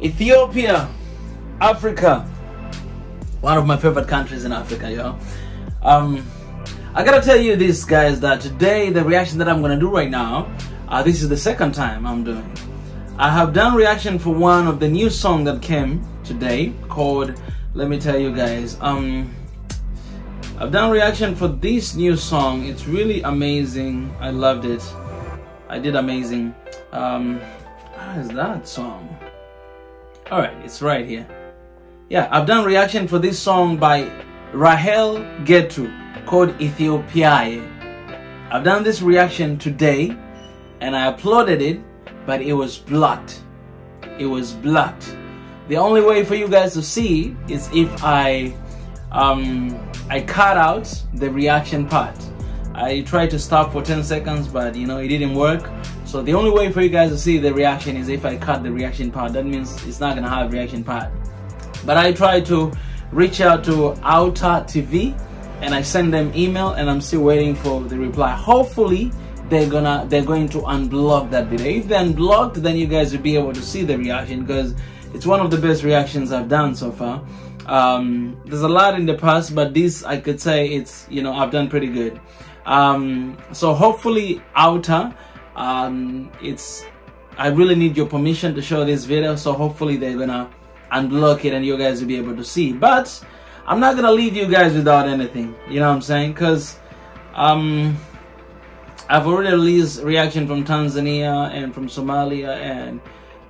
Ethiopia, Africa. One of my favorite countries in Africa, yo. Um, I gotta tell you this, guys, that today the reaction that I'm gonna do right now, uh, this is the second time I'm doing. I have done reaction for one of the new song that came today called. Let me tell you guys. Um, I've done reaction for this new song. It's really amazing. I loved it. I did amazing. Um, how is that song? All right, it's right here. Yeah, I've done reaction for this song by Rahel Getu called Ethiopia. I've done this reaction today and I uploaded it, but it was blocked. It was blocked. The only way for you guys to see is if I um, I cut out the reaction part. I tried to stop for 10 seconds, but you know, it didn't work. So the only way for you guys to see the reaction is if I cut the reaction part. That means it's not gonna have reaction part. But I tried to reach out to Outer TV and I sent them email and I'm still waiting for the reply. Hopefully they're gonna they're going to unblock that video. If they unblocked, then you guys will be able to see the reaction because it's one of the best reactions I've done so far. Um, there's a lot in the past, but this I could say it's you know I've done pretty good. Um, so hopefully outer, um, it's I really need your permission to show this video. So hopefully they're gonna unblock it and you guys will be able to see. But I'm not gonna leave you guys without anything. You know what I'm saying? Cause um, I've already released reaction from Tanzania and from Somalia and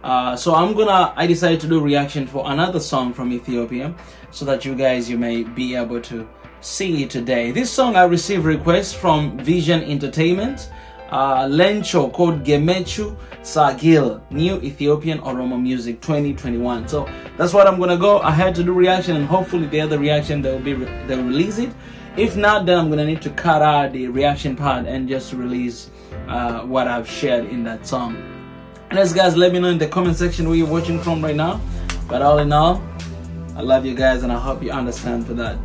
uh, so I'm gonna I decided to do reaction for another song from Ethiopia so that you guys you may be able to see it today. This song I received request from Vision Entertainment. Uh, Lencho called Gemechu Saglii, New Ethiopian Oromo Music 2021. So that's what I'm gonna go. I had to do reaction and hopefully the other reaction they'll be re- they'll release it. If not, then I'm gonna need to cut out the reaction part and just release uh, what I've shared in that song. And guys, let me know in the comment section where you're watching from right now. But all in all, I love you guys and I hope you understand for that.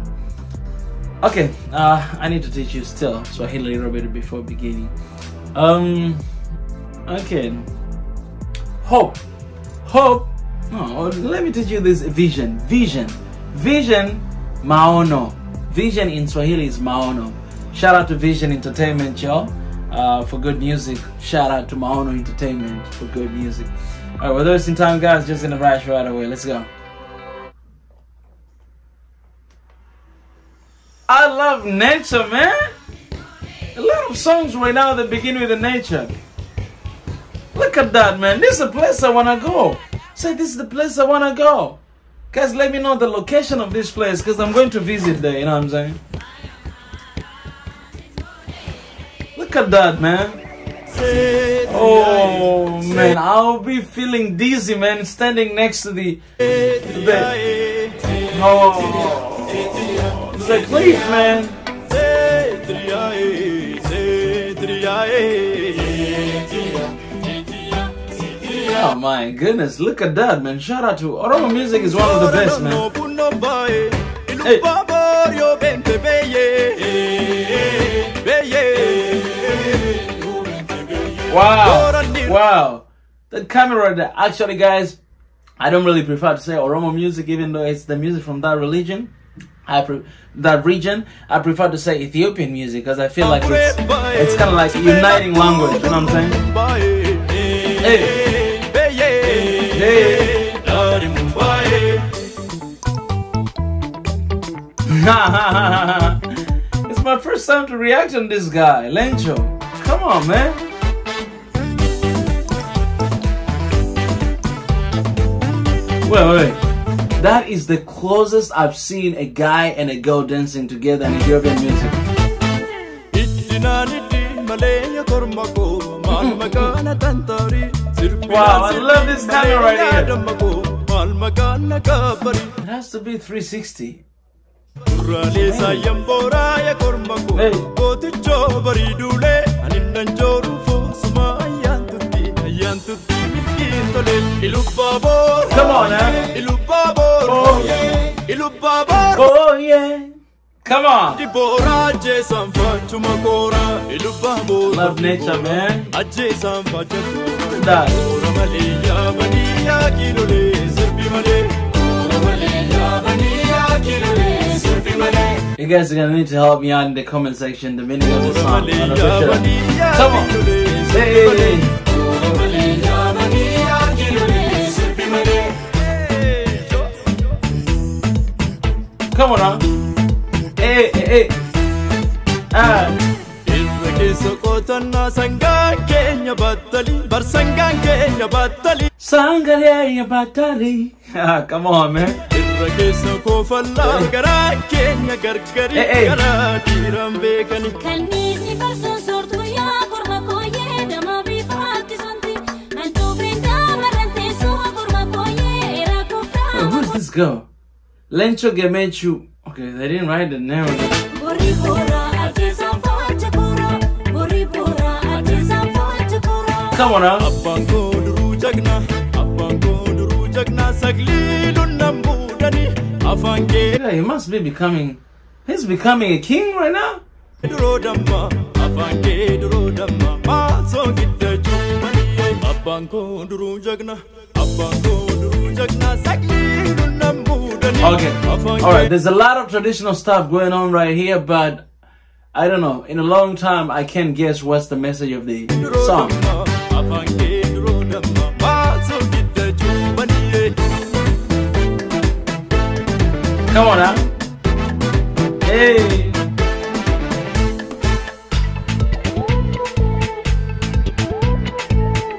Okay, uh, I need to teach you still Swahili a little bit before beginning. Um, okay. Hope. Hope. Oh, let me teach you this vision. Vision. Vision, maono. Vision in Swahili is maono. Shout out to Vision Entertainment, y'all uh, for good music. Shout out to Maono Entertainment for good music. All right, well, those in time, guys. Just gonna rush right away. Let's go. I love nature, man. Songs right now that begin with the nature. Look at that, man. This is the place I wanna go. Say, this is the place I wanna go. Guys, let me know the location of this place because I'm going to visit there. You know what I'm saying? Look at that, man. Oh man, I'll be feeling dizzy, man, standing next to the the oh the cliff, man. Oh my goodness, look at that, man. Shout out to Oromo Music is one of the best, man. Hey. Wow, wow. The camera, that actually, guys, I don't really prefer to say Oromo music, even though it's the music from that religion. I pre- that region. I prefer to say Ethiopian music because I feel like it's it's kind of like uniting language. You know what I'm saying? Hey. Time to react on this guy, Lencho. Come on, man. Wait, wait. That is the closest I've seen a guy and a girl dancing together in Ethiopian music. Wow, I love this camera right here. It has to be 360. Come on, man. Oh. Come on. Love nature, man. You guys are gonna need to help me out in the comment section. The meaning of the song. Come on. Hey. Come on now. Hey, hey, hey. Ah. Irra keessa qotannaa sangaan keenya battali barsangaan keenya battali Sangalia Batali. Ah, come on, man. Irra keessa koofallaa garaa keenya gargari garaa dhiiraan beekani Kanniisni farsoon soortuu yaa korma kooyyee dama bifaatti sonti hantuu brindaa marranteessoo korma kooyyee era Wait, kooftaa. Oh, who's this girl? Lencho Gemechu. Okay, they didn't write the name of it. Borri boora ajjeesaan foo'acha koora. Borri boora ajjeesaan foo'acha koora. Come on now. abbaan koo duruu jagna abbaan koo duruu jagna saglii Yeah, he must be becoming. He's becoming a king right now. duroo damma afaan kee duroo damma maasoo giddachuu maniyee abbaan koo duruu jagna abbaan koo duruu jagna saglii lunnan muudani Okay. All right. There's a lot of traditional stuff going on right here, but I don't know. In a long time, I can't guess what's the message of the song. Come on now. Hey.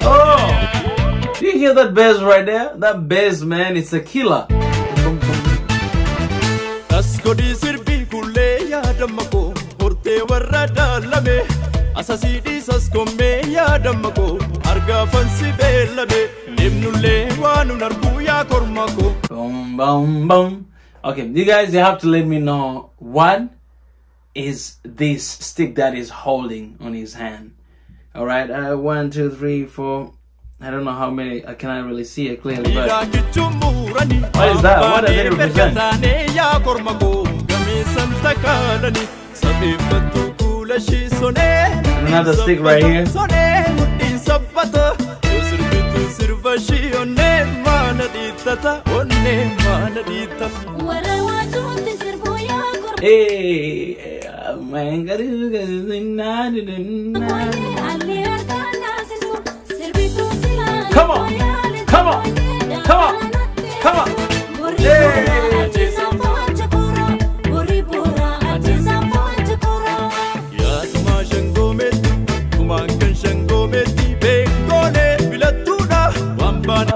Oh. Do you hear that bass right there? That bass, man, it's a killer. as godhii sirbii kullee yaadamma koo hortee warra daalame asasii dhiisas kommee yaadamma koo argaafansi beellame deemnullee waan nun arguu yaa korma koo Boom, boom, boom. Okay, you guys, you have to let me know what is this stick that is holding on his hand. All right, uh, one, two, three, four. I don't know how many. I cannot really see it clearly, but What is that? What does it represent? taanee yaa korma koo gameessan takaalani safeeffattu kuula shii sonee Another stick right here. Hey, man, kooyyee allee harkaan naasisu. Sirbituu silaa Come on. Come on. Come on. Come on. Hey.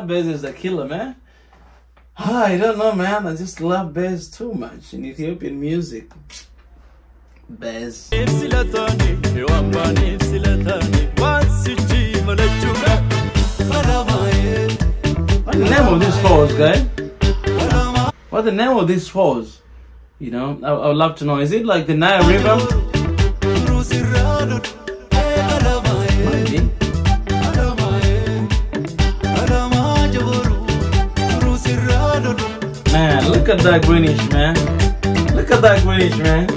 Bass is a killer, man. Ah, I don't know, man. I just love bass too much in Ethiopian music. Bass. What's the name of this falls, guy? What's the name of this falls? You know, I, I would love to know. Is it like the Nile River? Look at that greenish, man. Look at that greenish, man.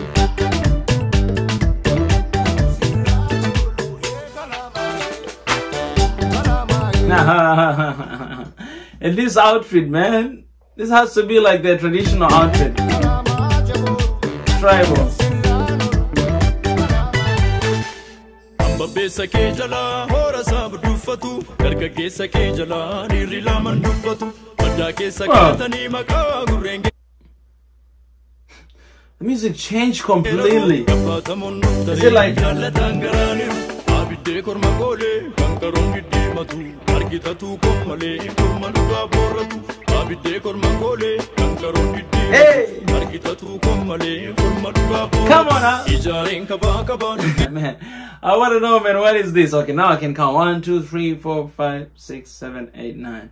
In this outfit, man, this has to be like their traditional outfit. Tribal. Maddaa keessa Wow. kaatanii maqaa gurreen The music changed completely. Is it like- jaallataan garaaniru, abiddee korma goolee kan qaroon diddiimatu, argitatu kommalee korma dhugaa boorratu, abiddee korma goolee kan qaroon diddiimatu, Hey! argitatu kommalee korma dhugaa Come on boorratu, now. ijaareen kabaa kabaan. man, I want to know, man, what is this? Okay, now I can count. One, two, three, four, five, six, seven, eight, nine.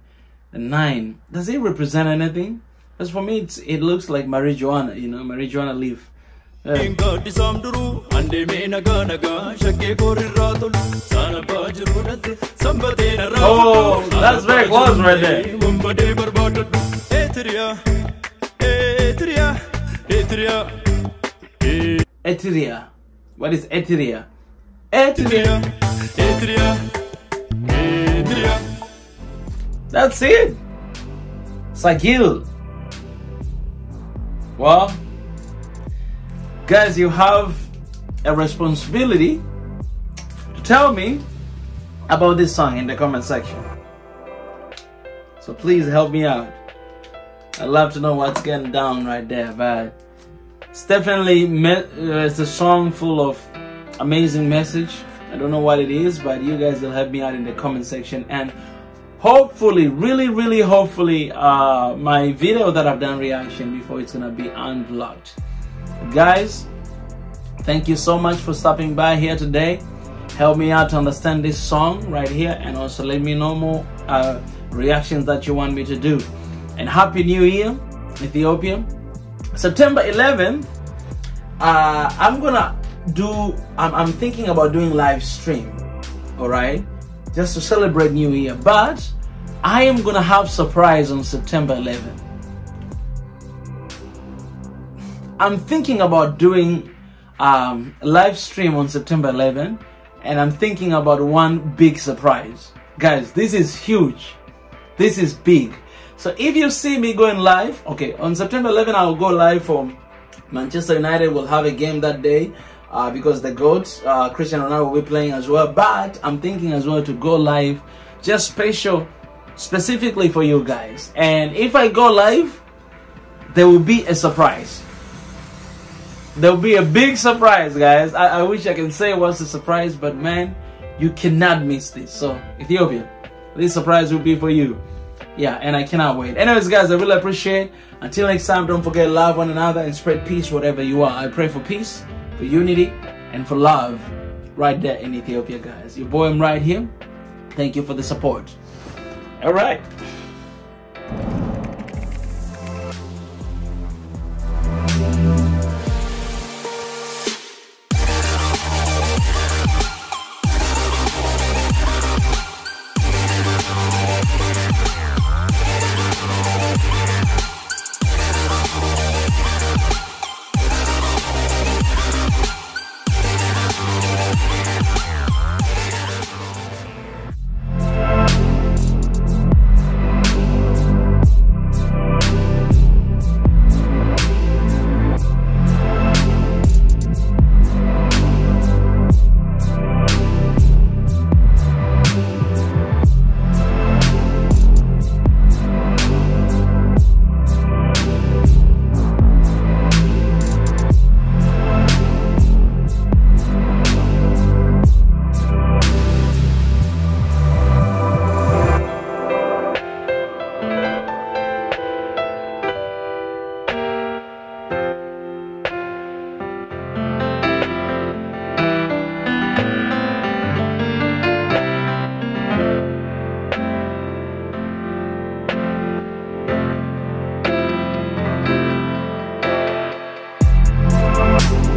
The nine. Does it represent anything? Because for me, it's, it looks like marijuana, you know, marijuana leaf. Gaaddisaam duruu andeemee nagaa nagaa shakkee koorirraa tolu saana baa jiru dhatte sanbatee narraa Oh, that's very close right there. Eteria. What is Eteria? Eteria. eetiriyaa eetiriyaa eetiriyaa That's it. It's like you. Well, guys, you have a responsibility to tell me about this song in the comment section. So please help me out. I'd love to know what's getting down right there, but it's definitely uh, it's a song full of amazing message. I don't know what it is, but you guys will help me out in the comment section and hopefully, really, really hopefully, uh, my video that I've done reaction before it's gonna be unblocked. Guys, thank you so much for stopping by here today. Help me out to understand this song right here, and also let me know more uh, reactions that you want me to do. And happy New Year, Ethiopia! September 11th, uh, I'm gonna do. I'm, I'm thinking about doing live stream. All right, just to celebrate New Year. But I am gonna have surprise on September 11th. I'm thinking about doing um, live stream on September 11th, and I'm thinking about one big surprise, guys. This is huge. This is big. So if you see me going live, okay, on September 11th I'll go live for Manchester United. Will have a game that day. Uh, because the goats, uh, Cristiano Ronaldo will be playing as well. But I'm thinking as well to go live, just special, specifically for you guys. And if I go live, there will be a surprise. There will be a big surprise, guys. I, I wish I can say what's the surprise, but man, you cannot miss this. So, Ethiopia, this surprise will be for you. Yeah, and I cannot wait. Anyways, guys, I really appreciate. Until next time, don't forget love one another and spread peace wherever you are. I pray for peace, for unity, and for love right there in Ethiopia, guys. Your boy, I'm right here. Thank you for the support. All right. up.